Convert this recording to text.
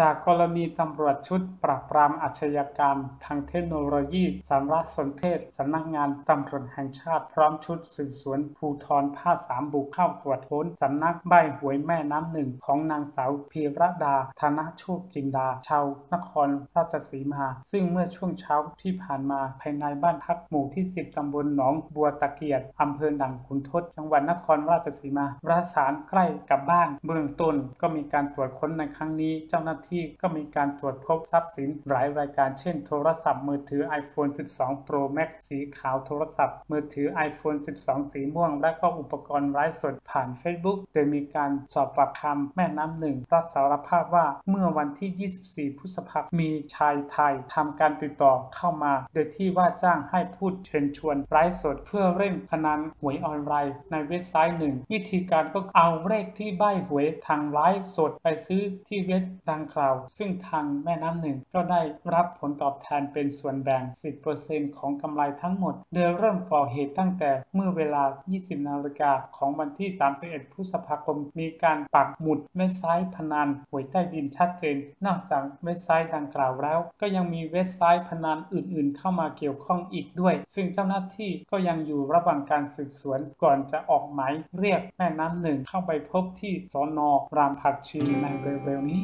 จากกรณีตำรวจชุดปราบปรามอาชญากรรม ทางเทคโนโลยีสารสนเทศสำนักงานตำรวจแห่งชาติพร้อมชุดสืบสวนภูทรภาคสามบุกเข้าตรวจค้นสำนักใบหวยแม่น้ำหนึ่งของนางสาวพีรดา ธนโชคจินดา ชาวนครราชสีมา ซึ่งเมื่อช่วงเช้าที่ผ่านมาภายในบ้านพักหมู่ที่ 10 ตำบลหนองบัวตะเกียดอำเภอดังขุนทดจังหวัดนครราชสีมาประสานใกล้กับบ้านเบื้องต้นก็มีการตรวจค้นในครั้งนี้เจ้าหน้าที่ก็มีการตรวจพบทรัพย์สินหลายรายการเช่นโทรศัพท์มือถือ iPhone 12 Pro Max สีขาวโทรศัพท์ มือถือ iPhone 12 สีม่วง และก็อุปกรณ์ไร้สดผ่าน Facebook โดยมีการสอบปากคำแม่น้ำหนึ่งรับสารภาพว่าเมื่อวันที่ 24 พฤษภาคมมีชายไทยทำการติดต่อเข้ามา โดยที่ว่าจ้างให้พูดเชิญชวนไร้สดเพื่อเล่นพนันหวยออนไลน์ในเว็บไซต์หนึ่งวิธีการก็เอาเลขที่ใบหวยทางไลฟ์สดไปซื้อที่เว็บดังกล่าว ซึ่งทางแม่น้ำหนึ่งก็ได้รับผลตอบแทนเป็นส่วนแบ่ง 10%ของกำไรทั้งหมด โดยเริ่มก่อเหตุตั้งแต่เมื่อเวลา 20 นาฬิกาของวันที่ 31 พฤษภาคม มีการปักหมุดเว็บไซต์พนันหวยใต้ดินชัดเจน นอกจากเว็บไซต์ดังกล่าวแล้ว ก็ยังมีเว็บไซต์พนันอื่นๆ เข้ามาเกี่ยวข้องอีกด้วย ซึ่งเจ้าหน้าที่ก็ยังอยู่ระหว่างการสืบสวนก่อนจะออกหมายเรียกแม่น้ำหนึ่งเข้าไปพบที่สอนอรามผักชีในเร็วๆนี้